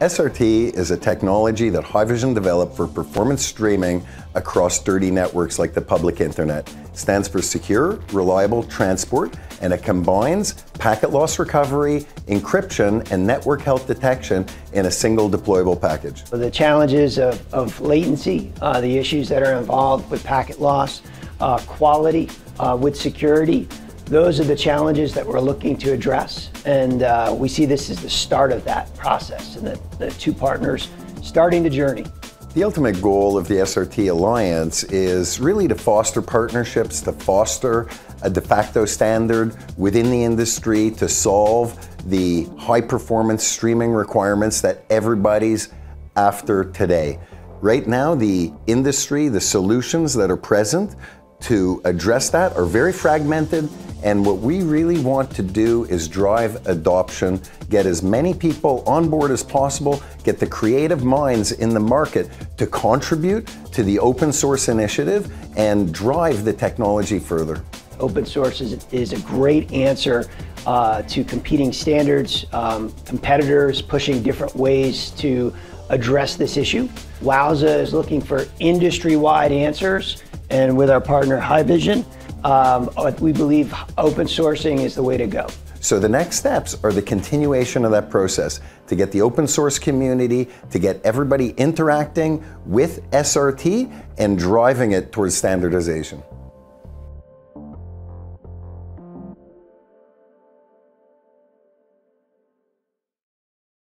SRT is a technology that Haivision developed for performance streaming across dirty networks like the public internet. It stands for Secure, Reliable Transport, and it combines packet loss recovery, encryption, and network health detection in a single deployable package. The challenges of, of latency, uh, the issues that are involved with packet loss, uh, quality, uh, with security, those are the challenges that we're looking to address, and uh, we see this as the start of that process, and the, the two partners starting the journey. The ultimate goal of the SRT Alliance is really to foster partnerships, to foster a de facto standard within the industry to solve the high performance streaming requirements that everybody's after today. Right now, the industry, the solutions that are present to address that are very fragmented and what we really want to do is drive adoption, get as many people on board as possible, get the creative minds in the market to contribute to the open source initiative and drive the technology further. Open source is, is a great answer uh, to competing standards, um, competitors pushing different ways to address this issue. Wowza is looking for industry-wide answers, and with our partner Haivision, um, we believe open sourcing is the way to go. So the next steps are the continuation of that process to get the open source community, to get everybody interacting with SRT and driving it towards standardization.